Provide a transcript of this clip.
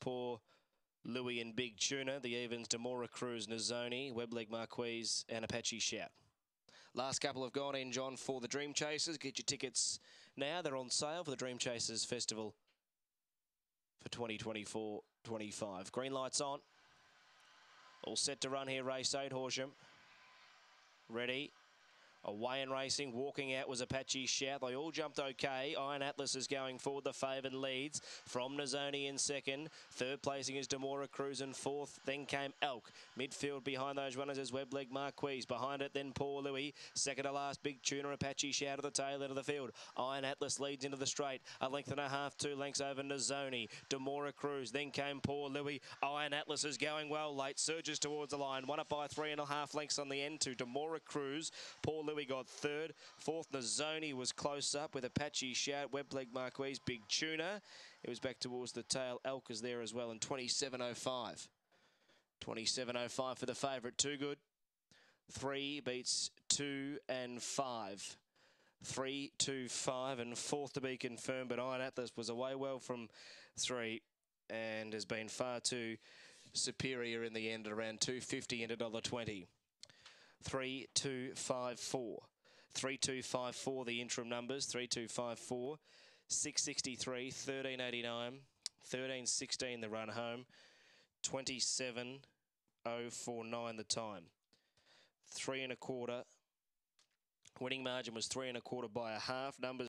Paul Louis and Big Tuna. The evens, Demora Cruz, Nazoni, Webleg Marquise, and Apache Shout. Last couple have gone in, John, for the Dream Chasers. Get your tickets now. They're on sale for the Dream Chasers Festival for 2024-25. Green lights on. All set to run here, race eight, Horsham. Ready. Away and racing, walking out was Apache Shout. They all jumped okay. Iron Atlas is going forward. The favoured leads from Nazoni in second. Third placing is Demora Cruz in fourth. Then came Elk. Midfield behind those runners is Webleg Marquise. Behind it, then Paul Louis. Second to last, Big Tuna Apache Shout at the tail end of the field. Iron Atlas leads into the straight. A length and a half, two lengths over Nazoni. Demora Cruz. Then came Paul Louis. Iron Atlas is going well late. Surges towards the line. Won up by three and a half lengths on the end to Demora Cruz. Paul Louis Louis got third. Fourth, Nazoni was close up with Apache Shout, Webleg Marquise, Big Tuna. It was back towards the tail. Elk is there as well in 27.05. 27.05 for the favourite. Too good. Three beats two and five. Three, two, five, and fourth to be confirmed. But Iron Atlas was away well from three and has been far too superior in the end at around 250 into $1.20. 3254. 3254, the interim numbers 3254, 663, 1389, 1316, the run home, 27049, the time. Three and a quarter. Winning margin was three and a quarter by a half. Numbers.